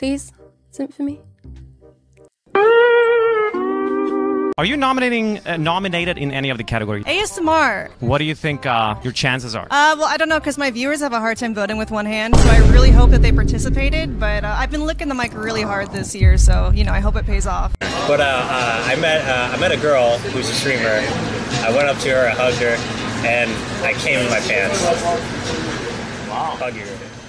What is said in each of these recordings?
Please, simp for me. Are you nominating uh, nominated in any of the categories? ASMR. What do you think uh, your chances are? Uh, well, I don't know because my viewers have a hard time voting with one hand, so I really hope that they participated. But uh, I've been licking the mic really hard this year, so you know I hope it pays off. But uh, uh, I met uh, I met a girl who's a streamer. I went up to her, I hugged her, and I came in my pants. Wow. Hug her.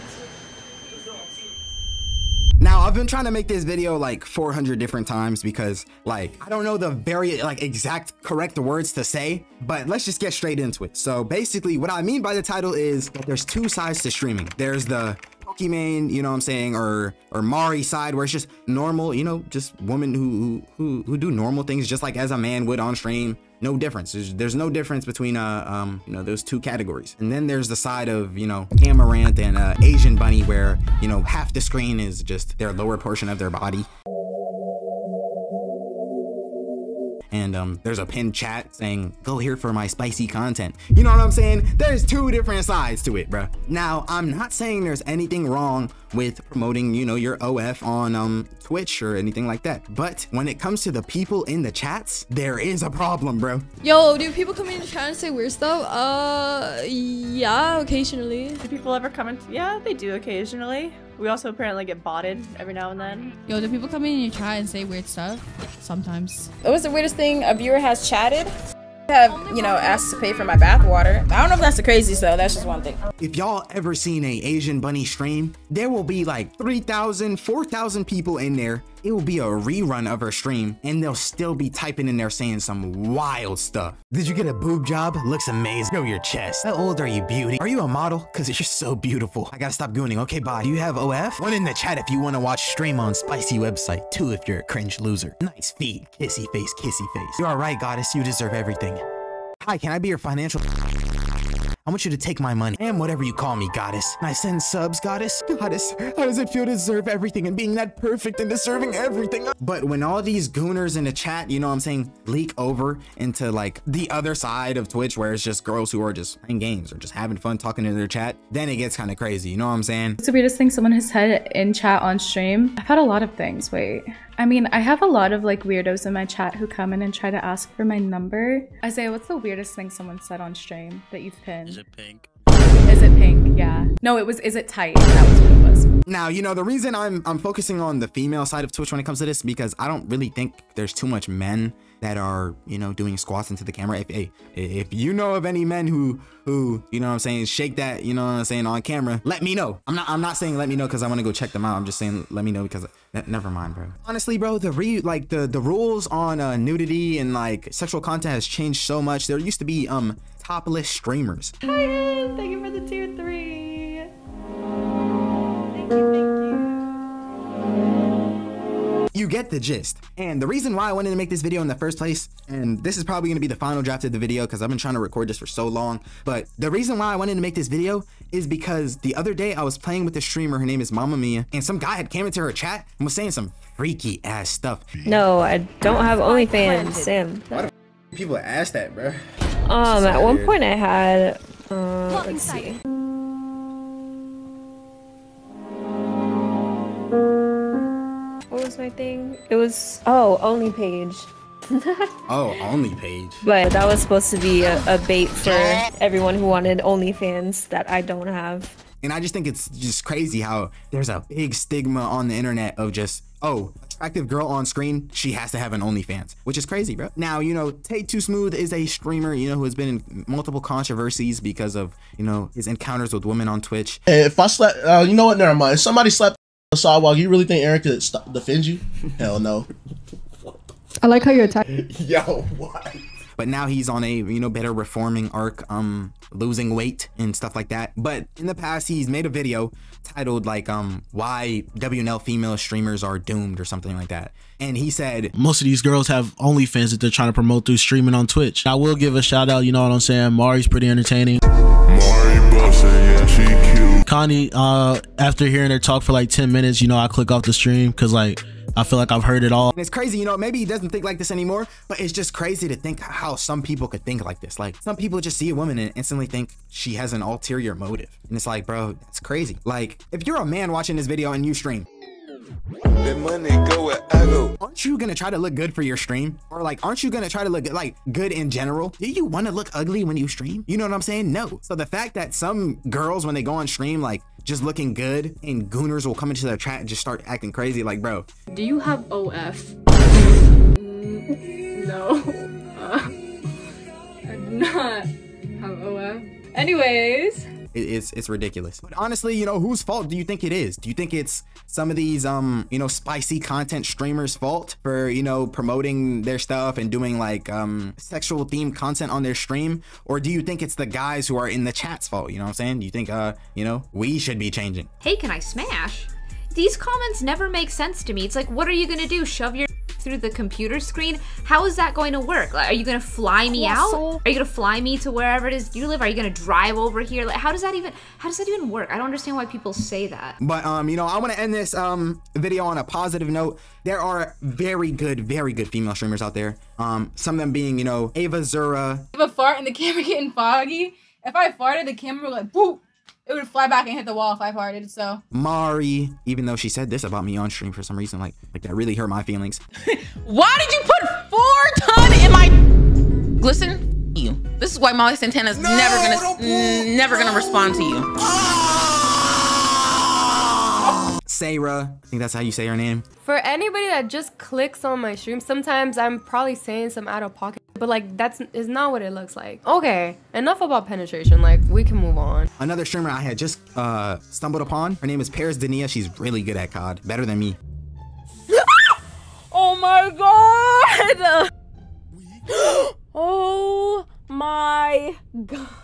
Now, I've been trying to make this video like 400 different times because like, I don't know the very like exact correct words to say, but let's just get straight into it. So basically what I mean by the title is that there's two sides to streaming. There's the Pokimane, you know what I'm saying, or or Mari side where it's just normal, you know, just women who who who do normal things just like as a man would on stream no difference. There's, there's no difference between uh um you know those two categories. And then there's the side of you know Amouranth and uh, Asian Bunny where you know half the screen is just their lower portion of their body. And um, there's a pinned chat saying, go here for my spicy content. You know what I'm saying? There's two different sides to it, bro. Now, I'm not saying there's anything wrong with promoting, you know, your OF on um, Twitch or anything like that. But when it comes to the people in the chats, there is a problem, bro. Yo, do people come in the chat and say weird stuff? Uh, yeah, occasionally. Do people ever come in? Yeah, they do occasionally. We also apparently get botted every now and then. Yo, do people come in your chat and say weird stuff? Sometimes. What was the weirdest thing a viewer has chatted? have, you know, asked to pay for my bathwater. I don't know if that's the craziest though. That's just one thing. If y'all ever seen a Asian bunny stream, there will be like 3,000, 4,000 people in there. It will be a rerun of her stream and they'll still be typing in there saying some wild stuff. Did you get a boob job? Looks amazing. Show your chest. How old are you, beauty? Are you a model? Cause you're so beautiful. I gotta stop gooning. Okay, bye. Do you have OF? One in the chat if you wanna watch stream on spicy website. Two if you're a cringe loser. Nice feet. Kissy face, kissy face. You are alright, goddess. You deserve everything. Hi, can I be your financial I want you to take my money. Am whatever you call me, goddess. And I send subs, goddess. Goddess, how does it feel to deserve everything and being that perfect and deserving everything? But when all these gooners in the chat, you know what I'm saying, leak over into like the other side of Twitch where it's just girls who are just playing games or just having fun talking in their chat, then it gets kind of crazy. You know what I'm saying? What's the weirdest thing someone has said in chat on stream? I've had a lot of things. Wait. I mean, I have a lot of like weirdos in my chat who come in and try to ask for my number. Isaiah, what's the weirdest thing someone said on stream that you've pinned? Is it pink? Is it pink? Yeah. No, it was is it tight? That was what it was. Now, you know, the reason I'm I'm focusing on the female side of Twitch when it comes to this because I don't really think there's too much men that are, you know, doing squats into the camera. If hey, if you know of any men who who, you know what I'm saying, shake that, you know what I'm saying, on camera, let me know. I'm not I'm not saying let me know because I want to go check them out. I'm just saying let me know because never mind, bro. Honestly, bro, the re like the the rules on uh, nudity and like sexual content has changed so much. There used to be um topless streamers. Hi, thank you for the tier three. You get the gist. And the reason why I wanted to make this video in the first place, and this is probably gonna be the final draft of the video because I've been trying to record this for so long, but the reason why I wanted to make this video is because the other day I was playing with a streamer, her name is Mama Mia, and some guy had came into her chat and was saying some freaky ass stuff. No, I don't have OnlyFans, Sam. Why the people ask that, bro? Um, at one point I had, uh, let's see. Was my thing? It was, oh, only page. oh, only page. But that was supposed to be a, a bait for everyone who wanted OnlyFans that I don't have. And I just think it's just crazy how there's a big stigma on the internet of just, oh, attractive girl on screen, she has to have an OnlyFans, which is crazy, bro. Now, you know, Tate Too Smooth is a streamer, you know, who has been in multiple controversies because of, you know, his encounters with women on Twitch. Hey, if I slap, uh, you know what? Never mind. If somebody slapped the sidewalk, you really think Eric could stop, defend you? Hell no. I like how you attack. Yo, what? but now he's on a you know better reforming arc um losing weight and stuff like that but in the past he's made a video titled like um why WNL female streamers are doomed or something like that and he said most of these girls have OnlyFans that they're trying to promote through streaming on Twitch I will give a shout out you know what I'm saying Mari's pretty entertaining Mari bustin', yeah she cute Kani uh after hearing her talk for like 10 minutes you know I click off the stream because like I feel like I've heard it all. And it's crazy, you know, maybe he doesn't think like this anymore, but it's just crazy to think how some people could think like this. Like some people just see a woman and instantly think she has an ulterior motive. And it's like, bro, that's crazy. Like if you're a man watching this video and you stream, The money go where I go. Aren't you gonna try to look good for your stream? Or like, aren't you gonna try to look good, like good in general? Do you want to look ugly when you stream? You know what I'm saying? No. So the fact that some girls, when they go on stream, like just looking good and gooners will come into their chat and just start acting crazy, like, bro. Do you have OF? no. Uh, I do not have OF. Anyways. It's it's ridiculous. But honestly, you know, whose fault do you think it is? Do you think it's some of these um, you know, spicy content streamers' fault for, you know, promoting their stuff and doing like um sexual themed content on their stream? Or do you think it's the guys who are in the chat's fault? You know what I'm saying? Do you think uh, you know, we should be changing? Hey, can I smash? These comments never make sense to me. It's like, what are you gonna do? Shove your through the computer screen? How is that going to work? Like, are you gonna fly me out? Are you gonna fly me to wherever it is you live? Are you gonna drive over here? Like, how does that even? How does that even work? I don't understand why people say that. But um, you know, I want to end this um video on a positive note. There are very good, very good female streamers out there. Um, some of them being, you know, Avazura. If a fart and the camera getting foggy, if I farted, the camera would like boop. It would fly back and hit the wall if I farted. So Mari, even though she said this about me on stream for some reason, like like that really hurt my feelings. Why did you put four ton in my glisten? You. This is why Molly Santana's no, never gonna never gonna respond to you. Ah! Sarah, I think that's how you say her name. For anybody that just clicks on my stream, sometimes I'm probably saying some out of pocket, but like that's is not what it looks like. Okay, enough about penetration. Like we can move on. Another streamer I had just uh, stumbled upon. Her name is Paris Denia. She's really good at COD, better than me. oh my god! oh my god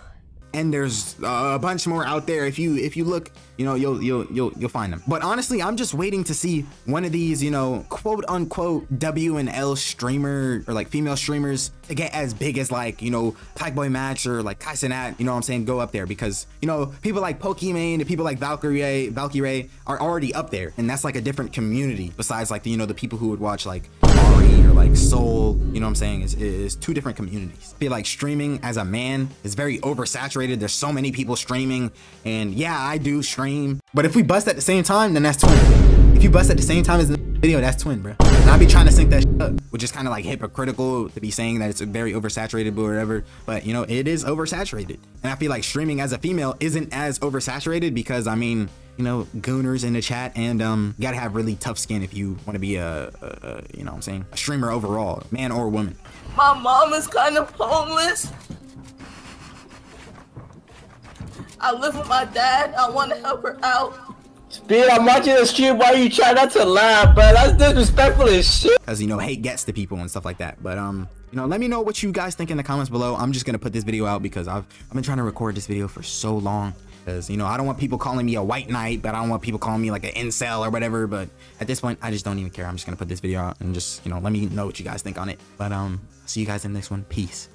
and there's uh, a bunch more out there. If you if you look, you know, you'll you'll you'll you'll find them. But honestly, I'm just waiting to see one of these, you know, quote unquote W and L streamer or like female streamers to get as big as like you know Pike Match or like Kai Cenat. You know what I'm saying? Go up there because you know people like Pokimane and people like Valkyrae, Valkyrae are already up there, and that's like a different community besides like the you know the people who would watch like Ari or like Soul. You know what I'm saying? Is is two different communities. I feel like streaming as a man is very oversaturated. There's so many people streaming, and yeah, I do stream. But if we bust at the same time, then that's twin. If you bust at the same time as the video, that's twin, bro. And I be trying to sync that up, which is kind of like hypocritical to be saying that it's very oversaturated or whatever. But you know, it is oversaturated. And I feel like streaming as a female isn't as oversaturated because I mean, you know, gooners in the chat and um, you gotta have really tough skin if you want to be a, a, a, you know what I'm saying, a streamer overall, man or woman. My mom is kind of homeless. I live with my dad. I want to help her out. Speed, I'm watching the stream while you try not to laugh, bro? that's disrespectful as shit. Cause you know, hate gets to people and stuff like that. But um, you know, let me know what you guys think in the comments below. I'm just gonna put this video out because I've I've been trying to record this video for so long. Cause you know, I don't want people calling me a white knight, but I don't want people calling me like an incel or whatever. But at this point, I just don't even care. I'm just gonna put this video out and just you know, let me know what you guys think on it. But um, see you guys in the next one. Peace.